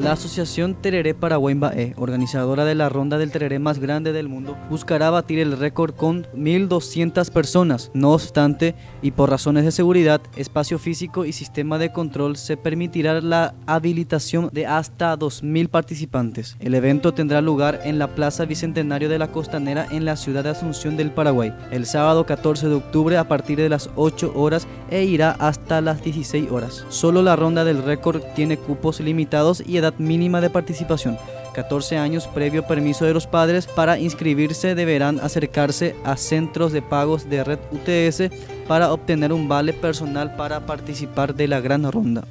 La Asociación Tereré Paraguay Bae, organizadora de la ronda del tereré más grande del mundo, buscará batir el récord con 1.200 personas. No obstante, y por razones de seguridad, espacio físico y sistema de control, se permitirá la habilitación de hasta 2.000 participantes. El evento tendrá lugar en la Plaza Bicentenario de la Costanera en la ciudad de Asunción del Paraguay, el sábado 14 de octubre a partir de las 8 horas e irá hasta las 16 horas. Solo la ronda del récord tiene cupos limitados y mínima de participación. 14 años previo permiso de los padres para inscribirse deberán acercarse a centros de pagos de red UTS para obtener un vale personal para participar de la gran ronda.